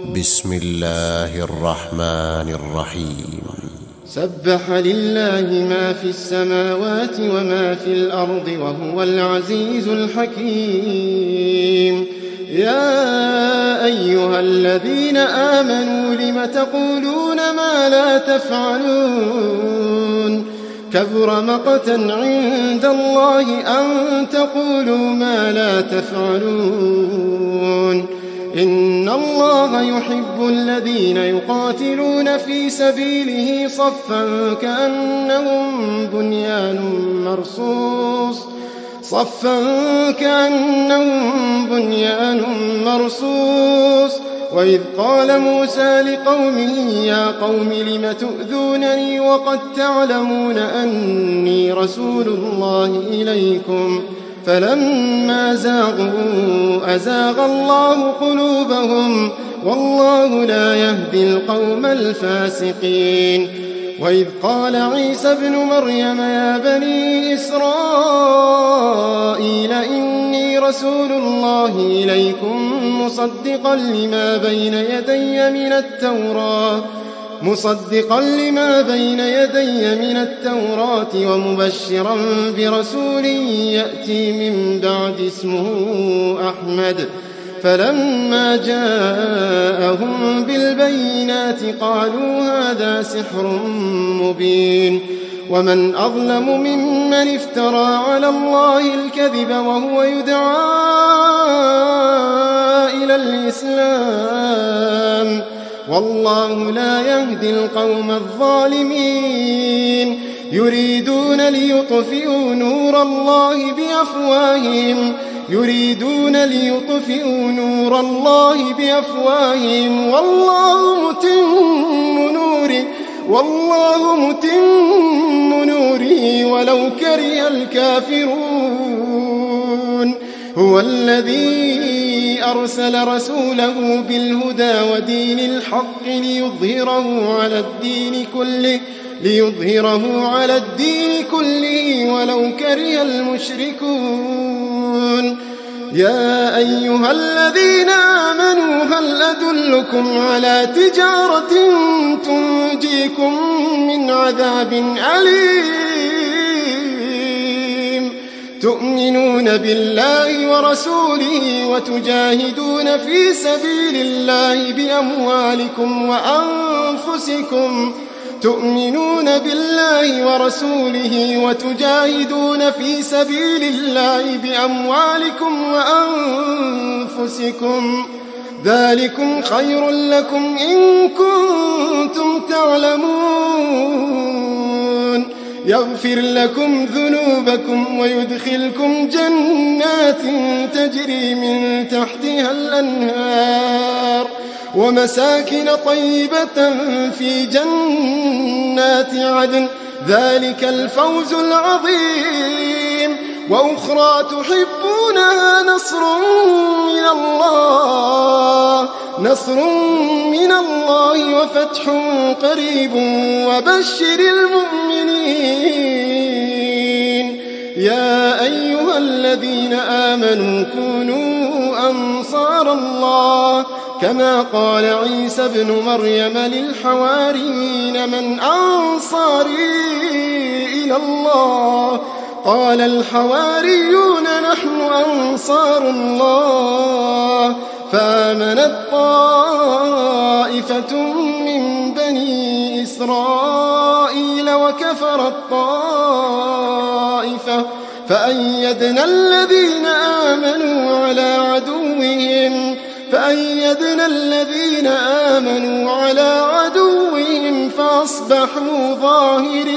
بسم الله الرحمن الرحيم. سبح لله ما في السماوات وما في الأرض وهو العزيز الحكيم. يا أيها الذين آمنوا لم تقولون ما لا تفعلون؟ كبر مقتا عند الله أن تقولوا ما لا تفعلون. إن الله يحب الذين يقاتلون في سبيله صفا كأنهم بنيان مرصوص صفا كأنهم بنيان مرصوص وإذ قال موسى لقومه يا قوم لم تؤذونني وقد تعلمون أني رسول الله إليكم ۖ فلما زاغوا أزاغ الله قلوبهم والله لا يهدي القوم الفاسقين. وإذ قال عيسى ابن مريم يا بني إسرائيل إني رسول الله إليكم مصدقا لما بين يدي من التوراة. مصدقا لما بين يدي من التوراة ومبشرا برسول يأتي من بعد اسمه أحمد. فلما جاءهم بالبينات قالوا هذا سحر مبين. ومن أظلم ممن افترى على الله الكذب وهو يدعى إلى الإسلام. والله لا يهدي القوم الظالمين. يريدون ليطفئوا نور الله بأفواههم. يريدون ليطفئوا نور الله بأفواههم. والله متم نوره. والله متم نوره. ولو كره الكافرون. هو الذي أرسل رسوله بالهدى ودين الحق ليظهره على الدين كله ليظهره على الدين كله ولو كره المشركون. يا أيها الذين آمنوا هل أدلكم على تجارة تنجيكم من عذاب أليم؟ تؤمنون بالله ورسوله وتجاهدون في سبيل الله بأموالكم وأنفسكم تؤمنون بالله ورسوله وتجاهدون في سبيل الله بأموالكم وأنفسكم ذلكم خير لكم إن كنتم يغفر لكم ذنوبكم ويدخلكم جنات تجري من تحتها الأنهار ومساكن طيبة في جنات عدن. ذلك الفوز العظيم. وأخرى تحبونها نصر من الله. نصر وفتح قريب وبشر المؤمنين. يا أيها الذين آمنوا كونوا أنصار الله كما قال عيسى ابن مريم للحواريين من أنصاري إلى الله؟ قال الحواريون نحن أنصار الله. فآمنت طائفة من بني إسرائيل وكفرت طائفة فأيدنا الذين آمنوا على عدوهم فأيدنا الذين آمنوا على عدوهم فأصبحوا ظاهرين